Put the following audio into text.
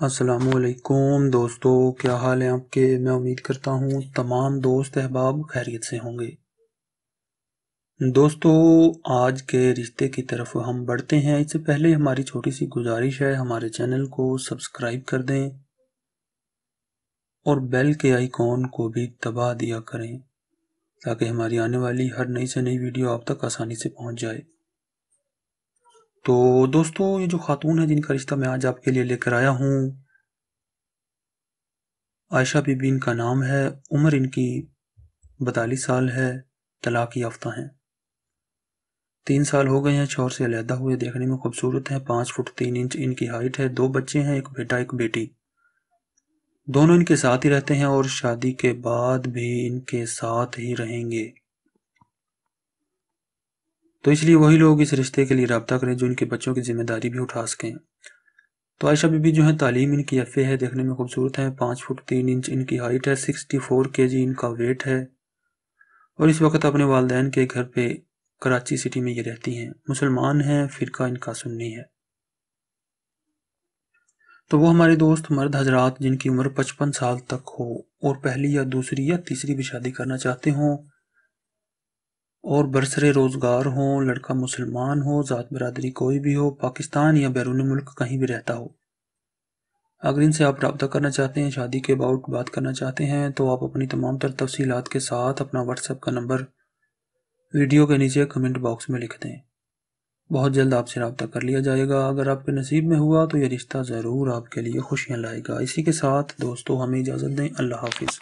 असलकुम दोस्तों, क्या हाल है आपके? मैं उम्मीद करता हूँ तमाम दोस्त अहबाब खैरियत से होंगे। दोस्तों, आज के रिश्ते की तरफ़ हम बढ़ते हैं। इससे पहले हमारी छोटी सी गुजारिश है, हमारे चैनल को सब्सक्राइब कर दें और बेल के आइकॉन को भी दबा दिया करें, ताकि हमारी आने वाली हर नई से नई वीडियो आप तक आसानी से पहुँच जाए। तो दोस्तों, ये जो खातून है जिनका रिश्ता मैं आज आपके लिए लेकर आया हूँ, आयशा बीबी इनका नाम है, उम्र इनकी बतालीस साल है, तलाक याफ्ता हैं। तीन साल हो गए हैं, शौहर से अलहदा हुए, देखने में खूबसूरत हैं, पाँच फुट तीन इंच इनकी हाइट है, दो बच्चे हैं, एक बेटा, एक बेटी। दोनों इनके साथ ही रहते हैं और शादी के बाद भी इनके साथ ही रहेंगे। तो इसलिए वही लोग इस रिश्ते के लिए रब्ता करें जो इनके बच्चों की ज़िम्मेदारी भी उठा सकें। तो आयशा बीबी जो है, तालीम इनकी एफ़ है, देखने में खूबसूरत है। पाँच फुट तीन इंच इनकी हाइट है सिक्सटी फोर के जी इनका वेट है। और इस वक्त अपने वालदेन के घर पे कराची सिटी में ये रहती हैं। मुसलमान हैं, फ़िरका इनका सुन्नी है। तो वो हमारे दोस्त मर्द हजरात जिनकी उम्र पचपन साल तक हो और पहली या दूसरी या तीसरी भी शादी करना चाहते हों और बरसरे रोज़गार हों, लड़का मुसलमान हो, ज़ात बरदरी कोई भी हो, पाकिस्तान या बैरून मुल्क कहीं भी रहता हो। अगर इनसे आप रब्ता करना चाहते हैं, शादी के अबाउट बात करना चाहते हैं तो आप अपनी तमाम तर तफसीलात के साथ अपना व्हाट्सएप का नंबर वीडियो के नीचे कमेंट बॉक्स में लिख दें। बहुत जल्द आपसे रब्ता कर लिया जाएगा। अगर आपके नसीब में हुआ तो ये रिश्ता ज़रूर आपके लिए खुशियाँ लाएगा। इसी के साथ दोस्तों, हमें इजाज़त दें। अल्लाह हाफिज़।